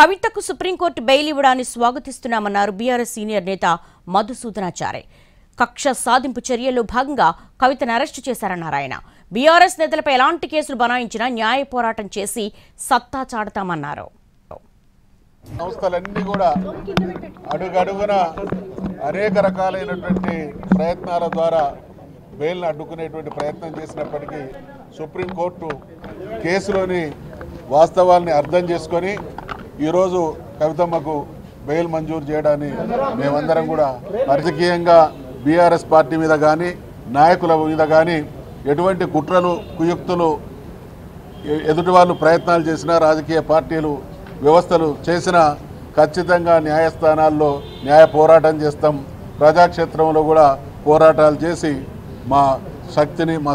కవితకు supreme court bail ఇవ్వడాన్ని స్వాగతిస్తున్నామన్నారు బీఆర్ఎస్ సీనియర్ నేత మధుసూదనాచారి. కక్ష సాధింపు చర్యల్లో భాగంగా కవితను అరెస్టు చేశారన్నారు ఆయన బీఆర్ఎస్ నేతలపై ఎలాంటి కేసులు బనాయించినా న్యాయ పోరాటం చేసి సత్తా చాడతామన్నారు సంస్థలన్నీ కూడా అడుగడుగున అనేక రకాలైనటువంటి ప్రయత్నాల ద్వారా బెయిల్ను అడ్డుకునేటువంటి ప్రయత్నం చేసినప్పటికీ సుప్రీంకోర్టు కేసులోని వాస్తవాల్ని అర్థం చేసుకొని ఈరోజు కవితమ్మకు బెయిల్ మంజూరు చేయడాన్ని మేమందరం కూడా రాజకీయంగా బీఆర్ఎస్ పార్టీ మీద కానీ నాయకుల మీద కానీ ఎటువంటి కుట్రలు కుయుక్తులు ఎ- ఎదుటి వాళ్ళు ప్రయత్నాలు చేసినా రాజకీయ పార్టీలు వ్యవస్థలు చేసినా ఖచ్చితంగా న్యాయస్థానాల్లో న్యాయ పోరాటం చేస్తాం. ప్రజాక్షేత్రంలో కూడా పోరాటాలు చేసి మా శక్తిని మా